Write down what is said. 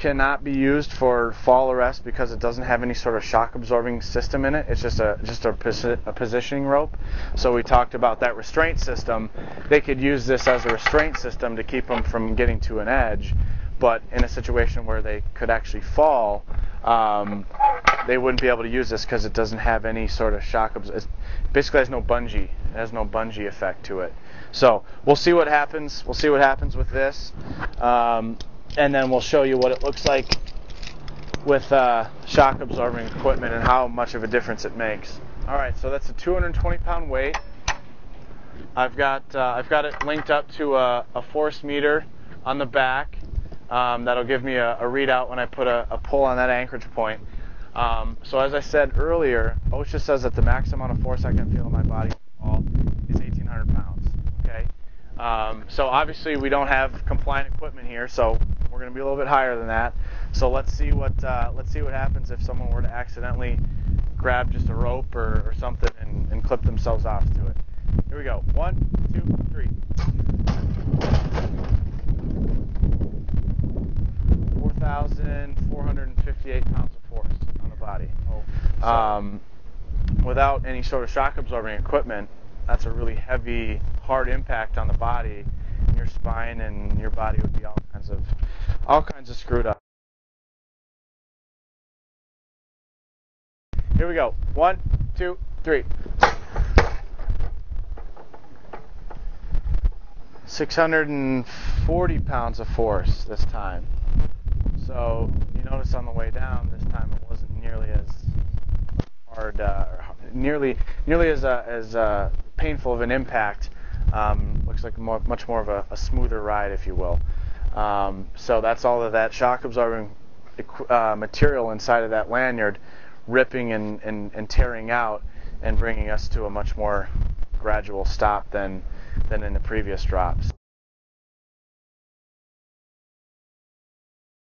cannot be used for fall arrest because it doesn't have any sort of shock absorbing system in it. It's just a just a, posi- a positioning rope. So we talked about that restraint system. They could use this as a restraint system to keep them from getting to an edge. But in a situation where they could actually fall, um, they wouldn't be able to use this because it doesn't have any sort of shock. Abs- it basically has no bungee. It has no bungee effect to it. So we'll see what happens. We'll see what happens with this, um, and then we'll show you what it looks like with uh, shock absorbing equipment and how much of a difference it makes. All right, so that's a 220 pound weight. I've got uh, I've got it linked up to a, a force meter on the back. Um, that'll give me a, a, readout when I put a, a pull on that anchorage point. Um, so as I said earlier, OSHA says that the max amount of force I can feel in my body is 1,800 pounds. Okay. Um, so obviously we don't have compliant equipment here, so we're going to be a little bit higher than that. So let's see what uh, let's see what happens if someone were to accidentally grab just a rope or, or something and, and clip themselves off to it. Here we go. One, two, three. 4,458 pounds of force on the body. Oh, um, without any sort of shock absorbing equipment, that's a really heavy, hard impact on the body. Your spine and your body would be all kinds of, all kinds of screwed up. Here we go. One, two, three. 640 pounds of force this time. So you notice on the way down this time it wasn't nearly as hard, uh, nearly nearly as uh, as uh, painful of an impact. Um, looks like more, much more of a, a, smoother ride, if you will. Um, so that's all of that shock absorbing uh, material inside of that lanyard ripping and, and, and tearing out and bringing us to a much more gradual stop than than in the previous drops.